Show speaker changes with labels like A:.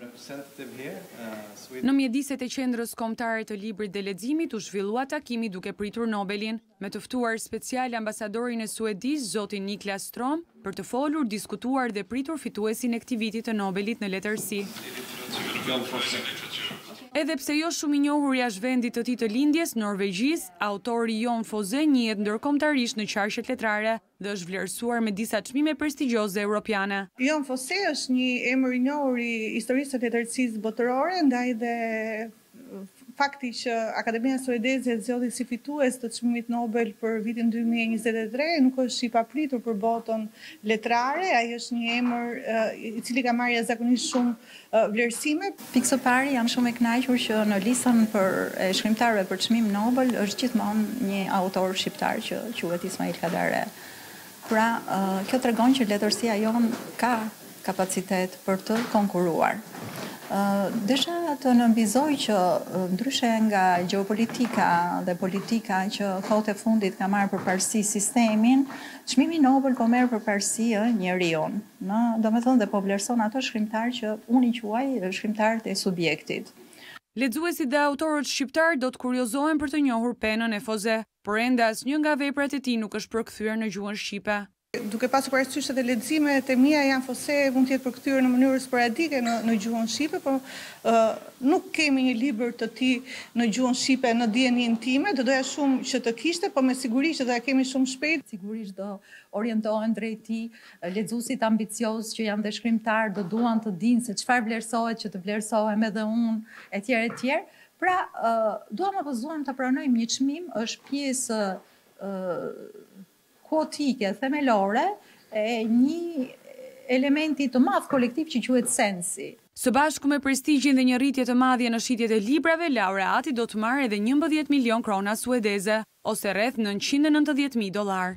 A: Në mjediset e Qendrës Kombëtare të Librit dhe Leximit u zhvillua takimi duke pritur Nobelin, me të ftuar special ambasadorin e Suedisë, zotin Niklas Strom, për të folur, diskutuar dhe pritur fituesin e këtij viti të Nobelit në letërsi. Edhe pse jo shumë i njohur jashtë vendit të tij të lindjes, Norvegjisë, autori Jon Fosse njihet ndërkombëtarisht në qarqet letrare. dhe është vlerësuar me disa çmime prestigjioze europiane.
B: Jon Fosse është një emër i njohur i historisë së letërsisë botërore, ndaj dhe fakti që Akademia Suedeze e zgjodhi si fitues të Çmimit Nobel për vitin dy mijë e njëzet e tre nuk është i papritur për botën letrare. Ai është një emër i cili ka marrë jashtëzakonisht shumë Vlerësime.
C: Pikë së pari jam shumë e kënaqur që në listën e shkrimtarëve për çmim Nobel është gjithmonë një autor shqiptar që quhet Ismail Kadare. Pra, kjo tregon që letërsia jonë ka kapacitet për të konkuruar. Desha të nënvizoj që ndryshe nga gjeopolitika dhe politika që kohët e fundit ka marrë përparësi sistemin, çmimi Nobel po merr përparësi njeriun. Në, domethënë dhe po vlerëson ata shkrimtarë që unë i quaj shkrimtarët e subjektit.
A: Lexuesit dhe autorët shqiptarë do të kuriozohen për të njohur penën e Fosse, por ende asnjë nga veprat e tij nuk është përkthyer në gjuhën shqipe.
B: Duke pasur parasysh se dhe leximet e mia Jon Fosse mund të jetë përkthyer në mënyrë sporadike në në gjuhën shqipe, por nuk kemi një libër të tij në gjuhën shqipe në dijeninë time, do doja shumë që të kishte, por me siguri do e kemi shumë shpejt,
C: sigurisht do orientohen drejt tij. Lexuesit ambiciozë që janë dhe shkrimtarë do duan të dinë se çfarë vlerësohet që të vlerësohem edhe unë etj etj. Pra, duam apo s'duam ta pranojmë një çmim është pjesë kuotike themelore e një elementi të madh kolektiv që quhet sensi.
A: Së bashku me prestigjin dhe një rritje të madhje në shitjet e librave, laureati do të marrë edhe njëmbëdhjetë milionë krona suedeze, ose rreth nëntëqind e nëntëdhjetë mijë dollarë.